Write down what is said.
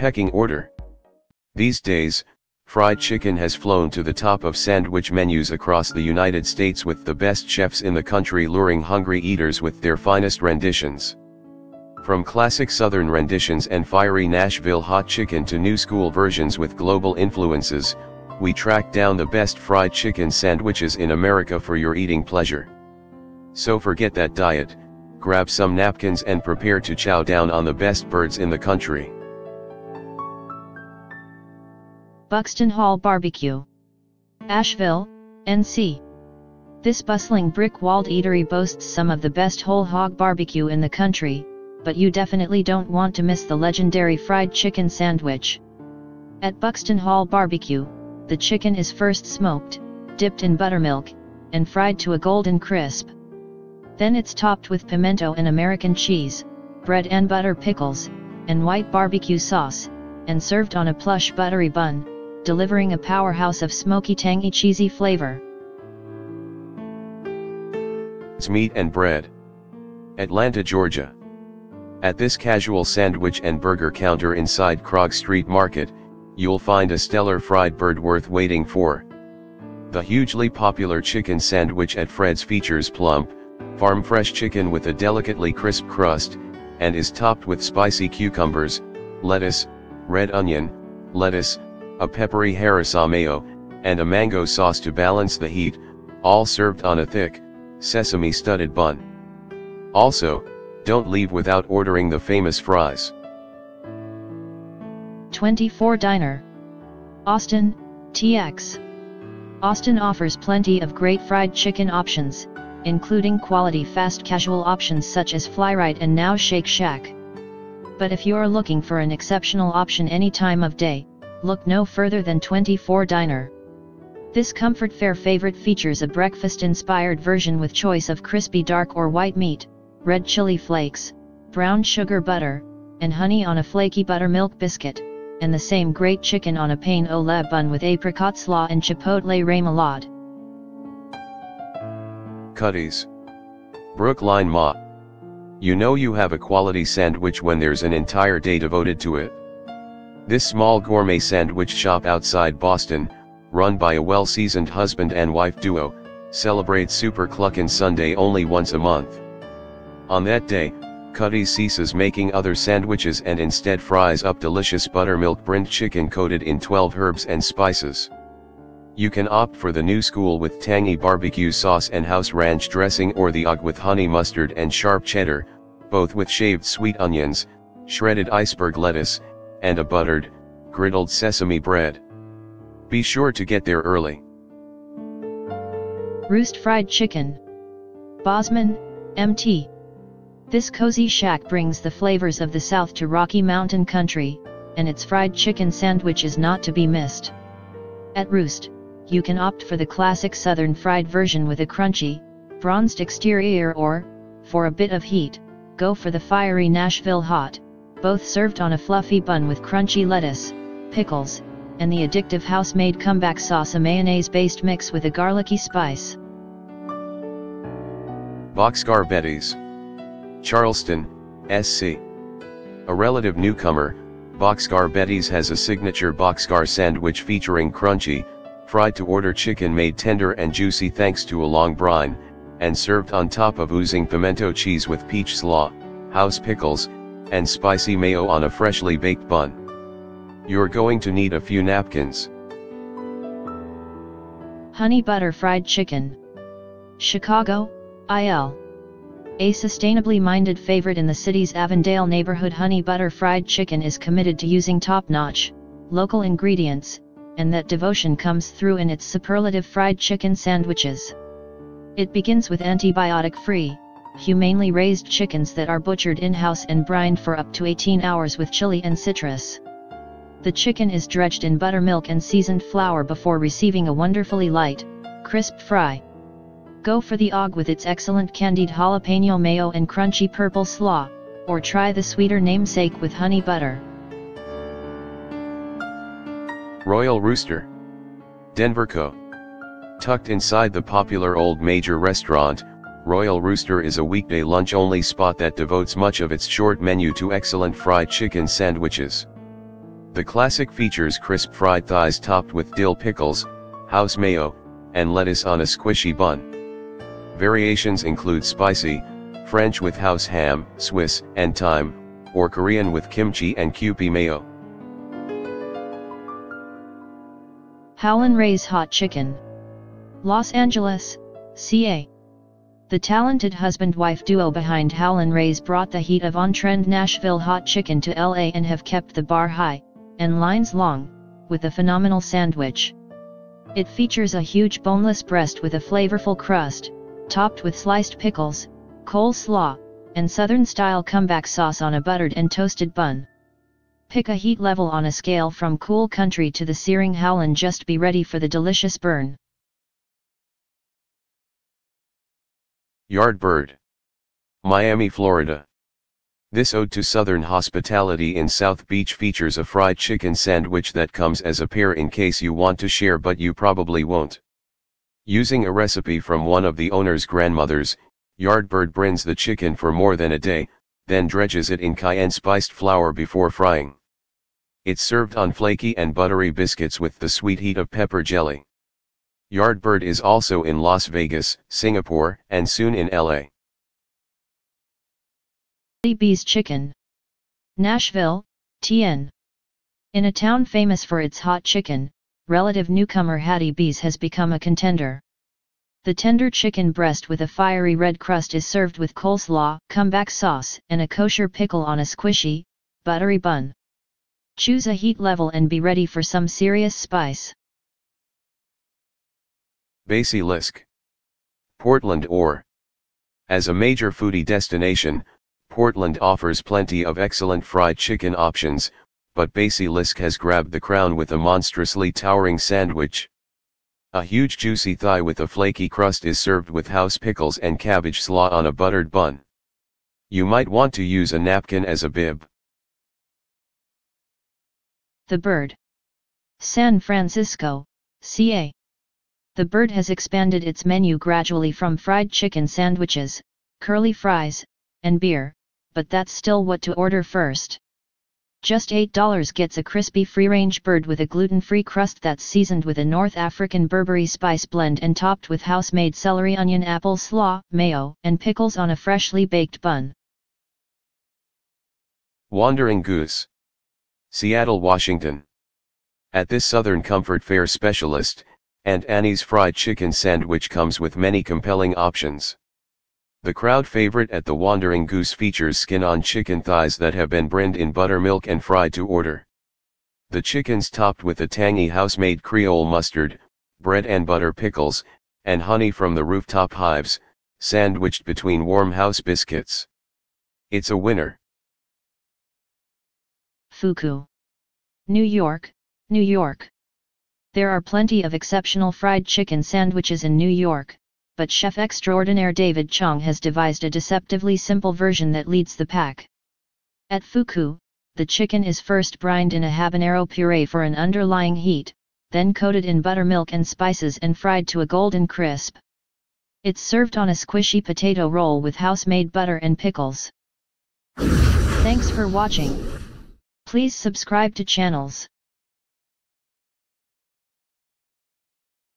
Pecking order. These days, fried chicken has flown to the top of sandwich menus across the United States with the best chefs in the country luring hungry eaters with their finest renditions. From classic southern renditions and fiery Nashville hot chicken to new school versions with global influences, we track down the best fried chicken sandwiches in America for your eating pleasure. So forget that diet, grab some napkins and prepare to chow down on the best birds in the country. Buxton Hall Barbecue. Asheville, NC. This bustling brick-walled eatery boasts some of the best whole hog barbecue in the country, but you definitely don't want to miss the legendary fried chicken sandwich. At Buxton Hall Barbecue, the chicken is first smoked, dipped in buttermilk, and fried to a golden crisp. Then it's topped with pimento and American cheese, bread and butter pickles, and white barbecue sauce, and served on a plush buttery bun, delivering a powerhouse of smoky tangy cheesy flavor. It's meat and bread. Atlanta, Georgia. At this casual sandwich and burger counter inside Krog Street Market, you'll find a stellar fried bird worth waiting for. The hugely popular chicken sandwich at Fred's features plump, farm fresh chicken with a delicately crisp crust, and is topped with spicy cucumbers, lettuce, red onion, lettuce, a peppery mayo, and a mango sauce to balance the heat, all served on a thick, sesame-studded bun. Also, don't leave without ordering the famous fries. 24 Diner. Austin, TX. Austin offers plenty of great fried chicken options, including quality fast casual options such as Fly-Rite and now Shake Shack. But if you are looking for an exceptional option any time of day, look no further than 24 Diner. This comfort fare favorite features a breakfast-inspired version with choice of crispy dark or white meat, red chili flakes, brown sugar butter, and honey on a flaky buttermilk biscuit, and the same great chicken on a pain au lait bun with apricot slaw and chipotle remoulade. Cutty's. Brookline Ma. You know you have a quality sandwich when there's an entire day devoted to it. This small gourmet sandwich shop outside Boston, run by a well-seasoned husband and wife duo, celebrates Super Cluckin' Sunday only once a month. On that day, Cutty's ceases making other sandwiches and instead fries up delicious buttermilk brined chicken coated in 12 herbs and spices. You can opt for the new school with tangy barbecue sauce and house ranch dressing or the UGG with honey mustard and sharp cheddar, both with shaved sweet onions, shredded iceberg lettuce, and a buttered, griddled sesame bread. Be sure to get there early. Roost Fried Chicken. Bozeman, MT. This cozy shack brings the flavors of the South to Rocky Mountain country, and its fried chicken sandwich is not to be missed. At Roost, you can opt for the classic southern fried version with a crunchy, bronzed exterior or, for a bit of heat, go for the fiery Nashville hot, both served on a fluffy bun with crunchy lettuce, pickles, and the addictive house-made comeback sauce a mayonnaise-based mix with a garlicky spice. Boxcar Betty's. Charleston, SC. A relative newcomer, Boxcar Betty's has a signature boxcar sandwich featuring crunchy, fried to order chicken made tender and juicy thanks to a long brine, and served on top of oozing pimento cheese with peach slaw, house pickles, and spicy mayo on a freshly baked bun. You're going to need a few napkins. Honey Butter Fried Chicken. Chicago, IL. A sustainably minded favorite in the city's Avondale neighborhood Honey Butter Fried Chicken is committed to using top-notch, local ingredients, and that devotion comes through in its superlative fried chicken sandwiches. It begins with antibiotic-free, humanely raised chickens that are butchered in-house and brined for up to 18 hours with chili and citrus. The chicken is dredged in buttermilk and seasoned flour before receiving a wonderfully light, crisp fry. Go for the OG with its excellent candied jalapeno mayo and crunchy purple slaw, or try the sweeter namesake with honey butter. Royal Rooster. Denver Co. Tucked inside the popular Old Major restaurant, Royal Rooster is a weekday lunch-only spot that devotes much of its short menu to excellent fried chicken sandwiches. The classic features crisp fried thighs topped with dill pickles, house mayo, and lettuce on a squishy bun. Variations include spicy, French with house ham, Swiss and thyme, or Korean with kimchi and kewpie mayo. Howlin' Ray's Hot Chicken. Los Angeles, CA. The talented husband-wife duo behind Howlin' Ray's brought the heat of on-trend Nashville hot chicken to LA and have kept the bar high, and lines long, with a phenomenal sandwich. It features a huge boneless breast with a flavorful crust, topped with sliced pickles, coleslaw, and southern-style comeback sauce on a buttered and toasted bun. Pick a heat level on a scale from cool country to the searing howlin' just be ready for the delicious burn. Yardbird. Miami, Florida. This ode to southern hospitality in South Beach features a fried chicken sandwich that comes as a pair in case you want to share but you probably won't. Using a recipe from one of the owner's grandmothers, Yardbird brins the chicken for more than a day, then dredges it in cayenne spiced flour before frying. It's served on flaky and buttery biscuits with the sweet heat of pepper jelly. Yardbird is also in Las Vegas, Singapore, and soon in LA. B's Chicken. Nashville, TN. In a town famous for its hot chicken, relative newcomer Hattie B's has become a contender. The tender chicken breast with a fiery red crust is served with coleslaw, comeback sauce, and a kosher pickle on a squishy, buttery bun. Choose a heat level and be ready for some serious spice. Basilisk. Portland or. As a major foodie destination, Portland offers plenty of excellent fried chicken options, but Basilisk has grabbed the crown with a monstrously towering sandwich. A huge juicy thigh with a flaky crust is served with house pickles and cabbage slaw on a buttered bun. You might want to use a napkin as a bib. The Bird. San Francisco, CA. The Bird has expanded its menu gradually from fried chicken sandwiches, curly fries, and beer, but that's still what to order first. Just $8 gets a crispy free-range bird with a gluten-free crust that's seasoned with a North African Berbere spice blend and topped with house-made celery onion apple slaw, mayo, and pickles on a freshly baked bun. Wandering Goose. Seattle, Washington. At this Southern Comfort Fare specialist, Aunt Annie's fried chicken sandwich comes with many compelling options. The crowd favorite at the Wandering Goose features skin-on chicken thighs that have been brined in buttermilk and fried to order. The chicken's topped with a tangy house-made Creole mustard, bread and butter pickles, and honey from the rooftop hives, sandwiched between warm house biscuits. It's a winner. Fuku. New York, New York. There are plenty of exceptional fried chicken sandwiches in New York, but chef extraordinaire David Chang has devised a deceptively simple version that leads the pack. At Fuku, the chicken is first brined in a habanero puree for an underlying heat, then coated in buttermilk and spices and fried to a golden crisp. It's served on a squishy potato roll with house-made butter and pickles. Thanks for watching. Please subscribe to channels.